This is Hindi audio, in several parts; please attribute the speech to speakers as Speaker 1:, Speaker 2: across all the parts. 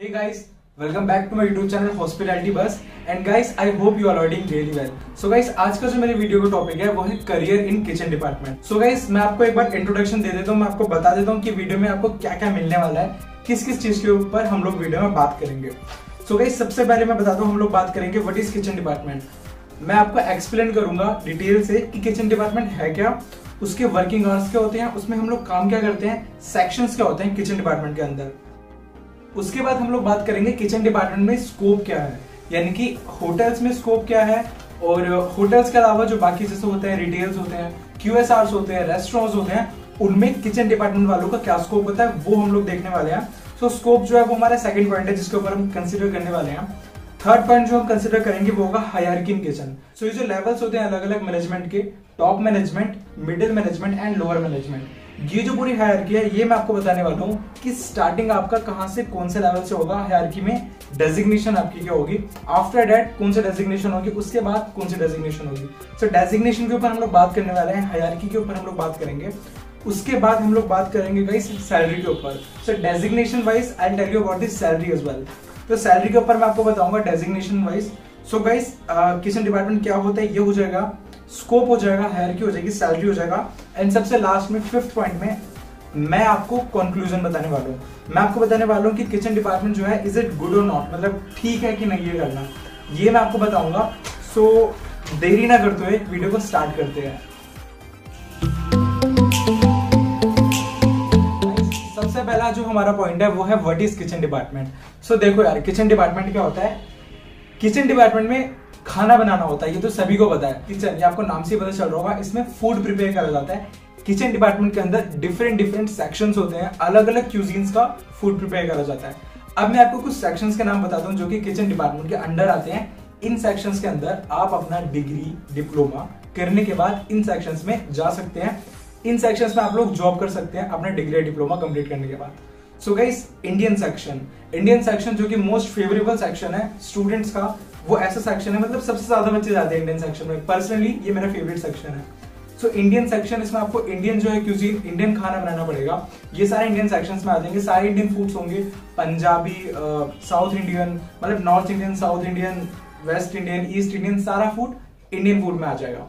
Speaker 1: Hey guys, welcome back to my YouTube channel Hospitality Bus and guys I hope you are doing really well. So guys आज का जो मेरे वीडियो का टॉपिक है वो है career in kitchen department. So guys मैं आपको एक बार इंट्रोडक्शन दे देता हूँ मैं आपको बता देता हूँ कि वीडियो में आपको क्या क्या मिलने वाला है किस किस चीज़ के ऊपर हम लोग वीडियो में बात करेंगे. So guys सबसे पहले मैं बताता हूँ हम लोग बात करेंगे वट इज़ किचन डिपार्टमेंट. मैं आपको एक्सप्लेन करूँगा डिटेल से कि किचन डिपार्टमेंट है क्या उसके वर्किंग आवर्स क्या होते हैं उसमें हम लोग काम क्या करते हैं सेक्शंस क्या होते हैं किचन डिपार्टमेंट के अंदर उसके बाद हम लोग बात करेंगे किचन डिपार्टमेंट में स्कोप क्या है। यानी कि होटल्स में स्कोप क्या है और होटल्स के अलावा जो बाकी जैसे होते हैं रिटेल्स होते हैं क्यू होते हैं रेस्टोरेंट्स होते हैं उनमें किचन डिपार्टमेंट वालों का क्या स्कोप होता है वो हम लोग देखने वाले हैं। सो so, स्कोप जो है वो हमारा सेकंड पॉइंट है जिसके ऊपर हम कंसिडर करने वाले हैं। थर्ड पॉइंट जो हम कंसिडर करेंगे वो होगा हायरकी किचन सो ये जो लेवल्स होते हैं अलग अलग मैनेजमेंट के top management middle management and lower management ये जो पूरी हायरकी है, ये मैं आपको बताने वाला हूँ कि स्टार्टिंग आपका कहाँ से, कौन से लेवल से होगा हायरकी में डेजिग्नेशन आपकी क्या होगी। आफ्टर डेट कौन से डेजिग्नेशन होगी, उसके बाद कौन सी डेजिग्नेशन होगी। सो डेजिग्नेशन के ऊपर हम लोग बात करने वाले हैं हायरकी के ऊपर हम लोग बात करेंगे। उसके बाद हम लोग बात करेंगे गाइस सैलरी के ऊपर। So designation wise I tell you about this salary as well तो सैलरी के ऊपर मैं आपको बताऊँगा designation wise so guys kitchen department क्या होता है? ये हो जाएगा स्कोप हो जाएगा हायरकी हो जाएगी सैलरी हो जाएगा। एंड सबसे लास्ट में फिफ्थ पॉइंट में मैं आपको कंक्लूजन बताने वाला हूँ। मैं आपको बताने वाला हूँ कि किचन डिपार्टमेंट जो है इज़ इट गुड और नॉट मतलब ठीक है कि नहीं ये करना? ये मैं आपको बताऊँगा। सो so, देरी ना करते हुए वीडियो को स्टार्ट करते हैं। सबसे पहला जो हमारा पॉइंट है वो है what is kitchen department so देखो यार किचन डिपार्टमेंट क्या होता है? किचन डिपार्टमेंट में खाना बनाना होता है, ये तो सभी को पता है। किचन, ये आपको नाम से पता चल रहा होगा, इसमें फ़ूड प्रिपेयर करा जाता है। किचन डिपार्टमेंट के अंदर डिफरेंट डिफरेंट सेक्शंस होते हैं अलग अलग क्यूजीन्स का फ़ूड प्रिपेयर करा जाता है। अब मैं आपको कुछ सेक्शंस के नाम बताता हूँ जो कि किचन डिपार्टमेंट के अंडर आते हैं। इन सेक्शंस के अंदर आप अपना डिग्री डिप्लोमा करने के बाद इन सेक्शंस में जा सकते हैं। इन सेक्शंस में आप लोग जॉब कर सकते हैं अपना डिग्री डिप्लोमा कंप्लीट करने के बाद। So guys Indian section Indian section जो कि मोस्ट फेवरेबल सेक्शन है स्टूडेंट्स का, वो ऐसा सेक्शन है मतलब सबसे ज़्यादा बच्चे जाते हैं इंडियन सेक्शन में। पर्सनली ये मेरा फेवरेट सेक्शन है। सो इंडियन सेक्शन इसमें आपको इंडियन जो है क्यूजीन इंडियन खाना बनाना पड़ेगा। ये सारे इंडियन सेक्शन में आ जाएँगे। सारे इंडियन फूड्स होंगे। पंजाबी साउथ इंडियन मतलब north Indian south Indian west Indian east Indian सारा फ़ूड इंडियन फ़ूड में आ जाएगा।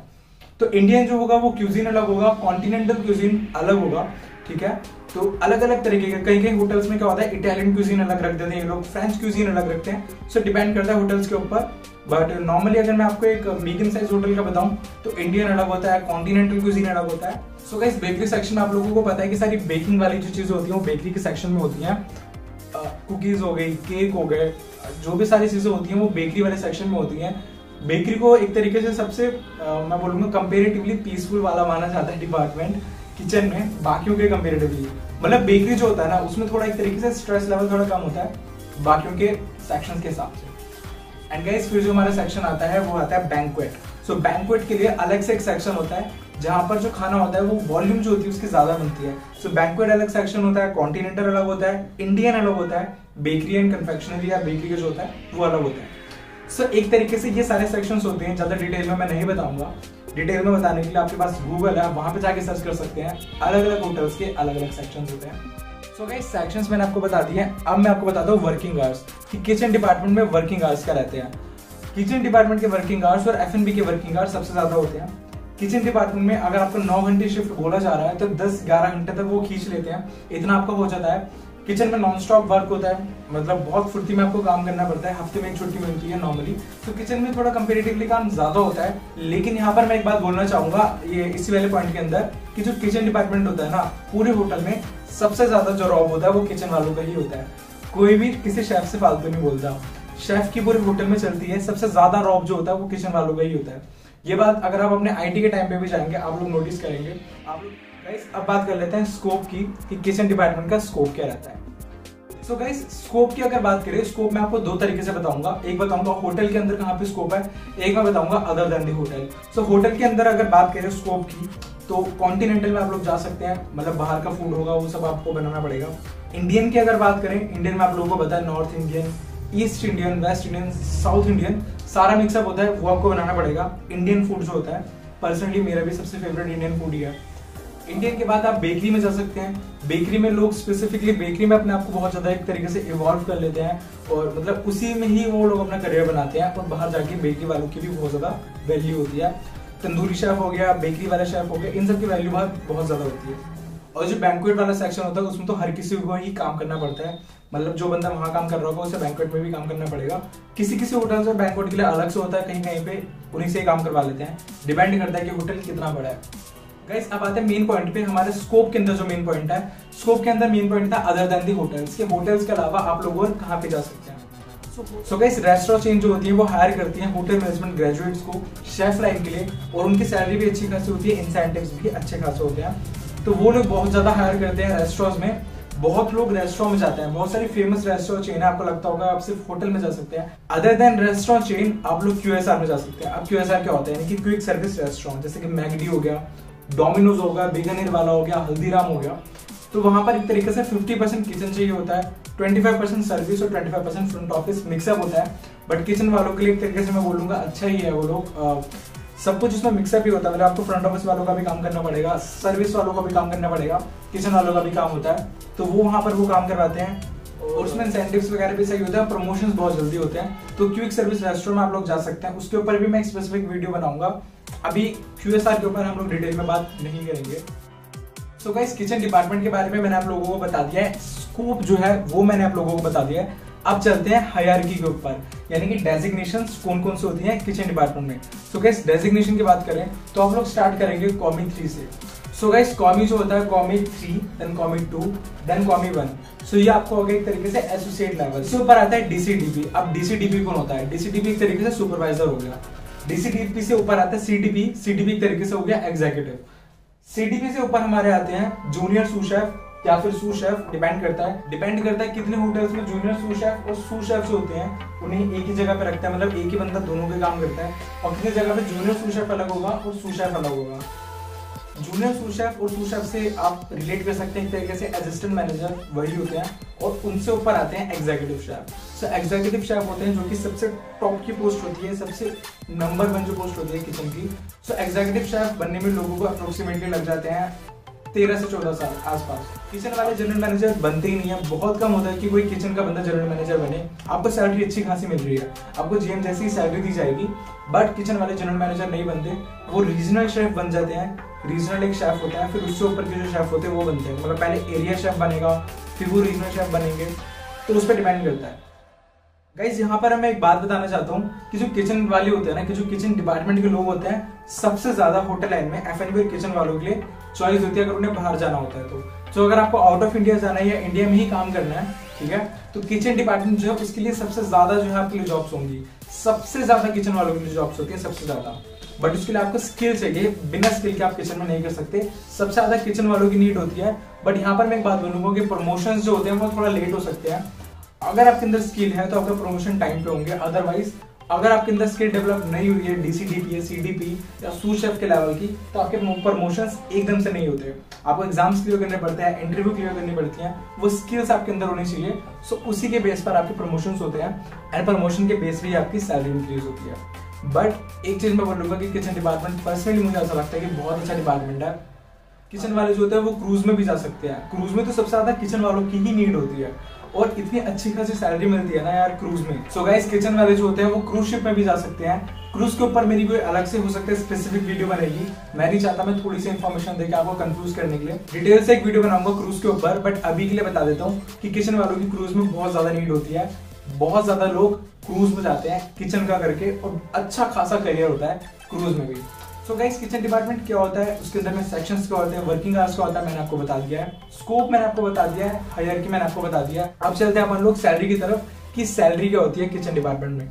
Speaker 1: तो इंडियन जो होगा वो क्यूजीन अलग होगा। कॉन्टिनेंटल क्यूजीन अलग होगा। ठीक है? तो अलग अलग तरीके के कई कई होटल्स में क्या होता है इटालियन क्यूजीन अलग रख देते हैं लोग फ्रेंच क्यूजीन अलग रखते हैं। सो डिपेंड करता है होटल्स के ऊपर। बट नॉर्मली अगर मैं आपको एक मीडियम साइज़ होटल का बताऊँ तो इंडियन अलग होता है कॉन्टिनेंटल क्यूजीन अलग होता है। सो गाइस बेकरी सेक्शन में आप लोगों को पता है कि सारी बेकिंग वाली जो चीज़ें होती है, वो बेकरी के सेक्शन में होती हैं। कुकीज हो गई केक हो गए, जो भी सारी चीज़ें होती हैं, वो बेकरी वाले सेक्शन में होती हैं। बेकरी को एक तरीके से सबसे मैं बोलूँगा कंपेरेटिवली पीसफुल वाला माना जाता है डिपार्टमेंट किचन में बाकियों के कंपेरेटिवली मतलब बेकरी जो होता है ना उसमें थोड़ा एक तरीके से स्ट्रेस लेवल थोड़ा कम होता है बाकियों के सेक्शन के हिसाब से। एंड गाइस फिर जो हमारा सेक्शन आता है वो आता है बैंकवेट सो बैंकवेट के लिए अलग से एक सेक्शन होता है जहाँ पर जो खाना होता है वो वॉल्यूम जो होती है उसकी ज़्यादा बनती है। सो so, बैंकवेट अलग सेक्शन होता है कॉन्टिनेंटल अलग होता है इंडियन अलग होता है बेकरी एंड कन्फेक्शनरी या बेकरी जो होता है वो अलग होता है। सो so, एक तरीके से ये सारे सेक्शन होते हैं ज़्यादा डिटेल में मैं नहीं बताऊँगा। डिटेल में बताने के लिए आपके पास गूगल है वहाँ पे जाके सर्च कर सकते हैं। अलग अलग होटल्स के अलग अलग सेक्शन होते हैं। सो गई सेक्शंस मैंने आपको बता दिए अब मैं आपको बताता हूँ वर्किंग आवर्स कि किचन डिपार्टमेंट में वर्किंग आवर्स क्या रहते हैं। किचन डिपार्टमेंट के वर्किंग आवर्स और एफ़ के वर्किंग आवर्स सबसे ज़्यादा होते हैं। किचन डिपार्टमेंट में अगर आपको नौ घंटे शिफ्ट बोला जा रहा है तो दस ग्यारह घंटे तक वो खींच लेते हैं। इतना आपका हो जाता है। किचन में नॉन स्टॉप वर्क होता है मतलब बहुत फुर्ती में आपको काम करना पड़ता है, हफ़्ते में एक छुट्टी मिलती है नॉर्मली तो किचन में थोड़ा कंपेरेटिवली काम ज़्यादा होता है, लेकिन यहाँ पर मैं एक बात बोलना चाहूँगा, ये इसी वाले पॉइंट के अंदर कि जो किचन डिपार्टमेंट होता है ना, पूरे होटल में सबसे ज़्यादा जो रॉब होता है, वो किचन वालों का ही होता है। कोई भी किसी शेफ से फालतू नहीं बोलता। शेफ की पूरे होटल में चलती है, सबसे ज़्यादा रॉब जो होता है, वो किचन वालों का ही होता है। ये बात अगर आप अपने आईटी के टाइम पे भी जाएँगे, आप लोग नोटिस करेंगे। आप लोग गाइस अब बात कर लेते हैं स्कोप की, कि किचन डिपार्टमेंट का स्कोप क्या रहता है। सो गाइस स्कोप की अगर बात करें स्कोप मैं आपको दो तरीके से बताऊँगा। एक बताऊँगा होटल के अंदर कहाँ पे स्कोप है, एक मैं बताऊँगा other than the hotel so hotel के अंदर अगर बात करें स्कोप की तो कॉन्टिनेंटल में आप लोग जा सकते हैं। मतलब बाहर का फ़ूड होगा, वो सब आपको बनाना पड़ेगा। इंडियन की अगर बात करें इंडियन में आप लोगों को बताया north Indian east Indian west Indian south Indian सारा मिक्सअप होता है, वो आपको बनाना पड़ेगा। इंडियन फ़ूड जो होता है पर्सनली मेरा भी सबसे फेवरेट इंडियन फ़ूड ही है। इंडियन के बाद आप बेकरी में जा सकते हैं। बेकरी में लोग स्पेसिफिकली बेकरी में अपने आप को बहुत ज़्यादा एक तरीके से इवॉल्व कर लेते हैं और मतलब उसी में ही वो लोग अपना करियर बनाते हैं और बाहर जाके बेकरी वालों की भी बहुत ज़्यादा वैल्यू होती है। तंदूरी शेफ हो गया बेकरी वाला शेफ हो गया, इन सब की वैल्यू बहुत ज़्यादा होती है। और जो बैंकुएट वाला सेक्शन होता है, उसमें तो हर किसी को ही काम करना पड़ता है। मतलब जो बंदा वहाँ काम कर रहा होगा, उसे बैंकुएट में भी काम करना पड़ेगा। किसी किसी होटल से बैंकुएट के लिए अलग से होता है कहीं कहीं पे उन्हीं से ही काम करवा लेते हैं। डिपेंड करता है कि होटल कितना बड़ा है। गाइस अब आते हैं मेन पॉइंट पे। हमारे स्कोप के अंदर जो मेन पॉइंट है स्कोप के अंदर मेन पॉइंट था अदर देन दी होटल्स के होटल्स के अलावा आप लोग और कहाँ पे जा सकते हैं? सो गाइस रेस्टोरेंट चेन जो होती है, वो हायर करती है होटल मैनेजमेंट ग्रेजुएट्स को शेफ लाइन के लिए और उनकी सैलरी भी अच्छी खासी होती है इंसेंटिव्स भी अच्छे खासे होते हैं। तो वो लोग बहुत ज़्यादा हायर करते हैं रेस्टोरेंट में। बहुत लोग रेस्टोरेंट में जाते हैं। बहुत सारी फ़ेमस रेस्टोरेंट चेन है, आपको लगता होगा आप सिर्फ़ होटल में जा सकते हैं। अदर देन रेस्टोरेंट चेन आप लोग क्यूएसआर में जा सकते हैं। अब क्यू क्या होता है? क्विक सर्विस रेस्टोरेंट जैसे कि मैगडी हो गया डोमिनोज हो गया बिगनिर वाला हो गया, हल्दीराम हो गया। तो वहाँ पर एक तरीके से 50 परसेंट किचन चाहिए होता है। 25 परसेंट सर्विस और 25 परसेंट फ्रंट ऑफ़िस मिक्सअप होता है। बट किचन वालों के लिए एक तरीके से मैं बोलूँगा अच्छा ही है वो लोग। सब कुछ उसमें मिक्सअप ही होता है। मतलब आपको फ्रंट ऑफ़िस वालों का भी काम करना पड़ेगा सर्विस वालों का भी काम करना पड़ेगा किचन वालों का भी काम होता है। तो वो वहाँ पर वो काम करवाते हैं। और उसमें इंसेंटिव्स वगैरह भी सही होते हैं प्रमोशंस बहुत जल्दी होते हैं। तो क्विक सर्विस रेस्टोरेंट में आप लोग जा सकते हैं। उसके ऊपर भी मैं स्पेसिफिक वीडियो बनाऊँगा। अभी क्यूएसआर के ऊपर हम लोग डिटेल में बात नहीं करेंगे। सो गाइस किचन डिपार्टमेंट के बारे में मैंने आप लोगों को बता दिया है। स्कोप जो है, वो मैंने आप लोगों को बता दिया है। अब चलते हैं हायरकी के ऊपर। यानी कि डेजिग्नेशन कौन कौन से होती हैं किचन डिपार्टमेंट में। सो गैस डेजिग्नेशन की बात करें तो हम लोग स्टार्ट करेंगे कॉमी थ्री से। सो गैस कॉमी जो होता है commis three then commis two then commis one so ये आपको हो गया एक तरीके से एसोसिएट लेवल इसके ऊपर आता है डीसीडीपी अब डीसीडीपी कौन होता है? डीसीडीपी एक तरीके से सुपरवाइजर हो गया. डीसीडीपी से ऊपर आता है सीडीपी सीडीपी एक तरीके से हो गया एग्जीक्यूटिव सीडीपी से ऊपर हमारे आते हैं जूनियर सूशेफ या फिर सू शेफ डिपेंड करता है. डिपेंड करता है कितने होटल्स में जूनियर सू शेफ और सू शेफ होते हैं, उन्हें एक ही जगह पे रखता है मतलब एक ही बंदा दोनों के काम करता है. और कितनी जगह पे? जूनियर सू शेफ अलग होगा और सू शेफ अलग होगा. जूनियर सू शेफ और सू शेफ से आप रिलेट कर सकते हैं एक तरीके से असिस्टेंट मैनेजर वही होते हैं और उनसे ऊपर आते हैं executive chef so executive chef होते हैं जो कि सबसे टॉप की पोस्ट होती है, सबसे नंबर वन जो पोस्ट होती है किचन की। सो एग्जीक्यूटिव शेफ बनने में लोगों को अप्रोक्सीमेटली लग जाते हैं। तेरह से चौदह साल आसपास। किचन वाले जनरल मैनेजर बनते ही नहीं है। बहुत कम होता है कि कोई किचन का बंदा जनरल मैनेजर बने। आपको सैलरी अच्छी खासी मिल रही है। आपको जीएम जैसी सैलरी दी जाएगी। बट किचन वाले जनरल मैनेजर नहीं बनते। वो रीजनल शेफ बन जाते हैं। रीजनल एक शेफ होता है। फिर उससे ऊपर के जो शेफ होते हैं, वो बनते हैं। मतलब पहले एरिया शेफ बनेगा, फिर वो रीजनल शेफ बनेंगे। तो उस पर डिपेंड करता है। गाइज़ यहाँ पर मैं एक बात बताना चाहता हूँ कि जो किचन वाले होते हैं ना, कि जो किचन डिपार्टमेंट के लोग होते हैं, सबसे ज़्यादा होटल लाइन में एफ़ एंड किचन वालों के लिए चॉइस होती है अगर उन्हें बाहर जाना होता है तो। तो अगर आपको आउट ऑफ़ इंडिया जाना है या इंडिया में ही काम करना है, ठीक है तो किचन डिपार्टमेंट जो है, उसके लिए सबसे ज़्यादा जो है आपके लिए जॉब्स होंगी। सबसे ज़्यादा किचन वालों के लिए जॉब्स होती है, सबसे ज़्यादा। बट उसके लिए आपको स्किल चाहिए, बिना स्किल के आप किचन में नहीं कर सकते। सबसे ज़्यादा किचन वालों की नीड होती है बट यहाँ पर मैं एक बात बोलूँगा कि प्रमोशन जो होते हैं, वो थोड़ा लेट हो सकते हैं। अगर आपके अंदर स्किल है तो आपका प्रमोशन टाइम पे होंगे अदरवाइज़ अगर आपके अंदर स्किल डेवलप नहीं हुई है या सीडीपी या सू शेफ के लेवल की तो आपके प्रमोशन एकदम से नहीं होते। आपको एग्ज़ाम्स क्लियर करने पड़ते हैं इंटरव्यू क्लियर करनी पड़ती है, वो स्किल्स आपके अंदर होनी चाहिए। सो उसी के बेस पर आपके प्रमोशन होते हैं एंड प्रमोशन के बेस पर ही आपकी सैलरी इंक्रीज होती है। बट एक चीज़ मैं बोलूँगा कि किचन डिपार्टमेंट पर्सनली मुझे ऐसा लगता है कि बहुत अच्छा डिपार्टमेंट है। किचन वाले जो होते हैं, वो क्रूज में भी जा सकते हैं। क्रूज में तो सबसे ज़्यादा किचन वालों की ही नीड होती है। और इतनी अच्छी खासी सैलरी मिलती है ना यार क्रूज में। सो गाइस किचन वाले जो होते हैं, वो क्रूज शिप में भी जा सकते हैं। क्रूज के ऊपर मेरी कोई अलग से हो सकता है स्पेसिफिक वीडियो बनेगी। मैं नहीं चाहता मैं थोड़ी सी इन्फॉर्मेशन देकर आपको कंफ्यूज करने के लिए। डिटेल से एक वीडियो बनाऊँगा क्रूज के ऊपर बट अभी के लिए बता देता हूँ कि किचन वालों की क्रूज में बहुत ज़्यादा नीड होती है। बहुत ज़्यादा लोग क्रूज में जाते हैं किचन का करके, और अच्छा खासा करियर होता है क्रूज में भी। सो गाइस किचन डिपार्टमेंट क्या होता है? उसके अंदर में सेक्शंस क्या होते हैं? वर्किंग आवर्स क्या होता है? मैंने आपको बता दिया है। स्कोप मैंने आपको बता दिया है। हायर की मैंने आपको बता दिया है। अब चलते हैं अपन लोग सैलरी की तरफ़ कि सैलरी क्या होती है किचन डिपार्टमेंट में।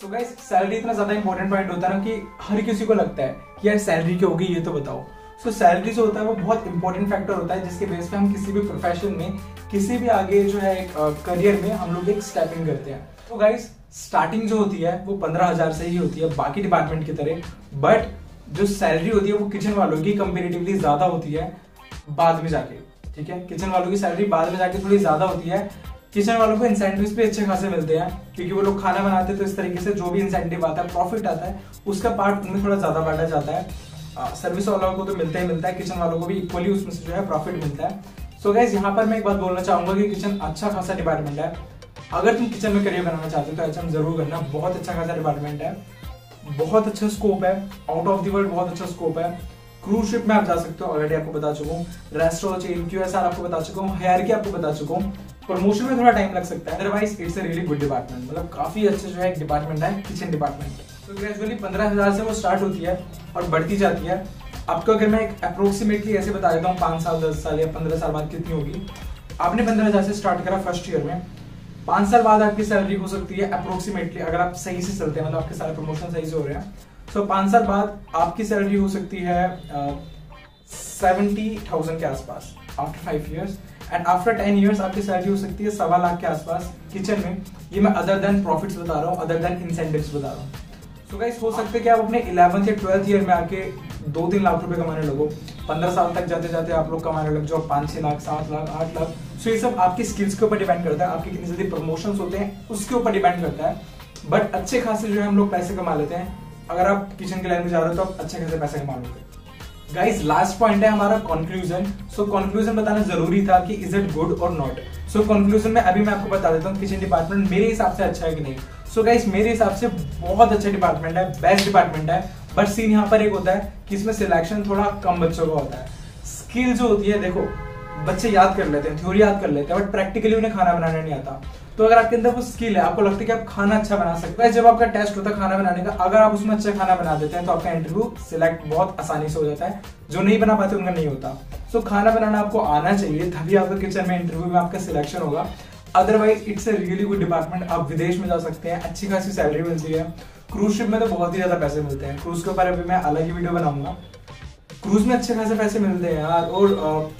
Speaker 1: सो गाइस सैलरी इतना ज़्यादा इंपॉर्टेंट पॉइंट होता है ना कि हर किसी को लगता है कि यार सैलरी क्या होगी, ये तो बताओ। सो सैलरी जो होता है वो बहुत इंपॉर्टेंट फैक्टर होता है, जिसके बेस पे हम किसी भी प्रोफेशन में, किसी भी आगे जो है एक करियर में हम लोग एक स्टेपिंग करते हैं। तो गाइज़ स्टार्टिंग जो होती है, वो पंद्रह हज़ार से ही होती है, बाकी डिपार्टमेंट की तरह। बट जो सैलरी होती है, वो किचन वालों की कंपेरेटिवली ज़्यादा होती है, बाद में जाके। ठीक है? किचन वालों की सैलरी बाद में जाके थोड़ी ज़्यादा होती है। किचन वालों को इंसेंटिव भी अच्छे खासे मिलते हैं, क्योंकि वो लोग खाना बनाते हैं तो इस तरीके से जो भी इंसेंटिव आता है प्रॉफिट आता है, उसका पार्ट उनमें थोड़ा ज़्यादा बांटा जाता है। सर्विस वालों को तो मिलता ही मिलता है किचन वालों को भी इक्वली उसमें से जो है प्रॉफिट मिलता है। सो so गैस यहाँ पर मैं एक बात बोलना चाहूँगा कि किचन अच्छा खासा डिपार्टमेंट है। अगर तुम किचन में करियर बनाना चाहते हो तो एच ज़रूर करना, बहुत अच्छा खासा डिपार्टमेंट है। बहुत अच्छा स्कोप है आउट ऑफ़ द वर्ल्ड बहुत अच्छा स्कोप है। क्रूज शिप में आप जा सकते हो ऑलरेडी आपको बता चुका हूँ। Restaurant chain Q S R आपको बता चुका हूँ। हेयर की आपको बता चुका हूँ। प्रमोशन में थोड़ा टाइम लग सकता है otherwise it's a really good department मतलब काफ़ी अच्छा जो है डिपार्टमेंट है किचन डिपार्टमेंट तो ग्रेजुअली पंद्रह हज़ार से वो स्टार्ट होती है और बढ़ती जाती है। आपको अगर मैं एक अप्रोक्सीमेटली ऐसे बता देता हूँ, पाँच साल, दस साल या पंद्रह साल बाद कितनी होगी। आपने पंद्रह हज़ार से स्टार्ट करा फ़र्स्ट ईयर में। पाँच साल बाद आपकी सैलरी हो सकती है अप्रोक्सीमेटली अगर आप सही से चलते हैं मतलब आपके सारे प्रमोशन सही से हो रहे हैं। तो पाँच साल बाद आपकी सैलरी हो सकती है सेवेंटी थाउज़ेंड के आसपास after five years and after ten years आपकी सैलरी हो सकती है सवा लाख के आसपास। किचन में, ये मैं अदर देन प्रॉफिट्स बता रहा हूँ अदर देन इंसेंटिव्स बता रहा हूँ। तो गाइस हो सकता कि आप अपने इलेवंथ या ट्वेल्थ ईयर में आके दो तीन लाख रुपए कमाने लगो। पंद्रह साल तक जाते जाते आप लोग कमाने लग जाओ, पाँच छह लाख, सात लाख, आठ लाख। सो ये सब आपकी स्किल्स के ऊपर डिपेंड करता है, आपके कितने जल्दी प्रमोशन होते हैं, उसके ऊपर डिपेंड करता है। बट अच्छे खासे जो है हम लोग पैसे कमा लेते हैं। अगर आप किचन के लाइन में जा रहे हो तो आप अच्छे खासे पैसे कमा लोगे। गाइज़ लास्ट पॉइंट है हमारा कंक्लूजन सो कंक्लूजन बताना ज़रूरी था कि इज़ इट गुड और नॉट सो कंक्लूजन में अभी मैं आपको बता देता हूँ किचन डिपार्टमेंट मेरे हिसाब से अच्छा है कि नहीं। सो गाइस मेरे हिसाब से बहुत अच्छा डिपार्टमेंट है बेस्ट डिपार्टमेंट है बट सीन यहाँ पर एक होता है कि इसमें सिलेक्शन थोड़ा कम बच्चों का होता है। स्किल जो होती है, देखो, बच्चे याद कर लेते हैं थ्योरी याद कर लेते हैं बट प्रैक्टिकली उन्हें खाना बनाना नहीं आता। तो अगर आपके अंदर वो स्किल है, आपको लगता है कि आप खाना अच्छा बना सकते हैं। जब आपका टेस्ट होता है खाना बनाने का, अगर आप उसमें अच्छा खाना बना देते हैं तो आपका इंटरव्यू सिलेक्ट बहुत आसानी से हो जाता है। जो नहीं बना पाते, उनका नहीं होता। सो खाना बनाना आपको आना चाहिए, तभी आपका किचन में इंटरव्यू में आपका सिलेक्शन होगा। Otherwise it's a really good department आप विदेश में जा सकते हैं, अच्छी खासी सैलरी मिलती है। क्रूज शिप में तो बहुत ही ज़्यादा पैसे मिलते हैं। क्रूज के ऊपर अभी मैं अलग ही वीडियो बनाऊँगा। क्रूज में अच्छे खासे पैसे मिलते हैं यार। और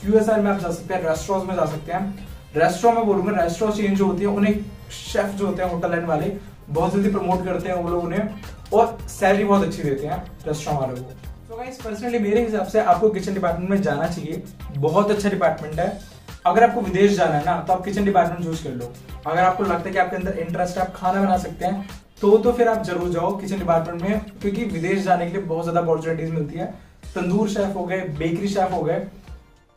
Speaker 1: क्यू एस आर में आप जा सकते हैं रेस्टोरेंट में जा सकते हैं। रेस्टोरेंट में बोलूँगा रेस्टोरेंट चेंज जो होती है, उन्हें शेफ जो होते हैं होटल लाइन वाले, बहुत जल्दी प्रमोट करते हैं वो लोग उन्हें। और सैलरी बहुत अच्छी देते हैं रेस्टोरेंट वालों को। तो गाइस पर्सनली मेरे हिसाब से आपको किचन डिपार्टमेंट में जाना चाहिए। बहुत अच्छा डिपार्टमेंट है। अगर आपको विदेश जाना है ना तो आप किचन डिपार्टमेंट चूज़ कर लो। अगर आपको लगता है कि आपके अंदर इंटरेस्ट है, आप खाना बना सकते हैं तो तो फिर आप ज़रूर जाओ किचन डिपार्टमेंट में, क्योंकि विदेश जाने के लिए बहुत ज़्यादा अपॉर्चुनिटीज़ मिलती है। तंदूर शेफ हो गए बेकरी शेफ हो गए,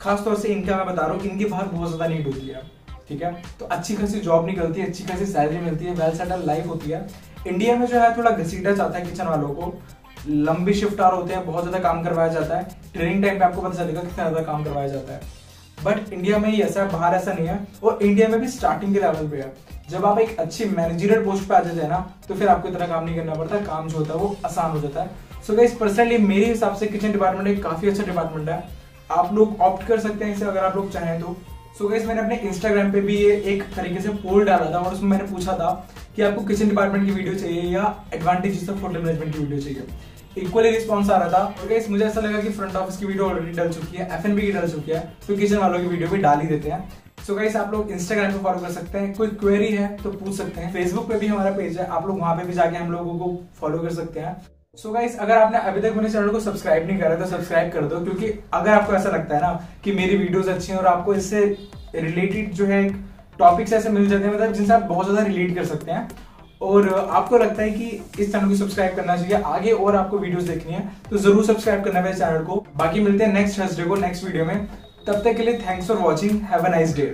Speaker 1: खासतौर से इनका मैं बता रहा हूँ इनकी बाहर बहुत ज़्यादा नीड होती है, ठीक है? तो अच्छी खासी जॉब निकलती है, अच्छी खासी सैलरी मिलती है वेल सेटल लाइफ होती है। इंडिया में जो है थोड़ा घसीटा जाता है किचन वालों को। लंबी शिफ्ट आर होते हैं, बहुत ज़्यादा काम करवाया जाता है। ट्रेनिंग टाइम पे आपको पता चलेगा कितना ज़्यादा काम करवाया जाता है। बट इंडिया में ही ऐसा है, बाहर ऐसा नहीं है। और इंडिया में भी स्टार्टिंग के लेवल पे है। जब आप एक अच्छी मैनेजरियल पोस्ट पे आ जाते हैं ना तो फिर आपको इतना काम नहीं करना पड़ता। काम जो होता है वो आसान हो जाता है। सो गाइस पर्सनली मेरे हिसाब से किचन डिपार्टमेंट एक काफ़ी अच्छा डिपार्टमेंट है। आप लोग ऑप्ट कर सकते हैं इसे अगर आप लोग चाहें तो। सो गाइस मैंने अपने इंस्टाग्राम पे भी ये एक तरीके से पोल डाला था और उसमें मैंने पूछा था कि आपको किचन डिपार्टमेंट की वीडियो चाहिए या एडवांटेजेस ऑफ़ होटल मैनेजमेंट की वीडियो चाहिए। इक्वली रिस्पॉन्स आ रहा था? और गाइस मुझे ऐसा लगा कि फ्रंट ऑफ़िस की वीडियो ऑलरेडी डल चुकी है एफएनबी की डल चुकी है तो किचन वालों की वीडियो भी डाल ही देते हैं। सो so गाइस आप लोग इंस्टाग्राम पे फॉलो कर सकते हैं, कोई क्वेरी है तो पूछ सकते हैं। फेसबुक पे भी हमारा पेज है, आप लोग वहाँ पे भी जाके हम लोगों को फॉलो कर सकते हैं। सो so गाइस अगर आपने अभी तक मेरे चैनल को सब्सक्राइब नहीं करा तो सब्सक्राइब कर दो, क्योंकि अगर आपको ऐसा लगता है ना कि मेरी वीडियोस अच्छी हैं और आपको इससे रिलेटेड जो है टॉपिक्स ऐसे मिल जाते हैं मतलब जिनसे आप बहुत ज़्यादा रिलेट कर सकते हैं और आपको लगता है कि इस चैनल को सब्सक्राइब करना चाहिए, आगे और आपको वीडियोस देखनी है तो ज़रूर सब्सक्राइब करना मेरे चैनल को। बाकी मिलते हैं नेक्स्ट थर्सडे को नेक्स्ट वीडियो में। तब तक के लिए thanks for watching have a nice day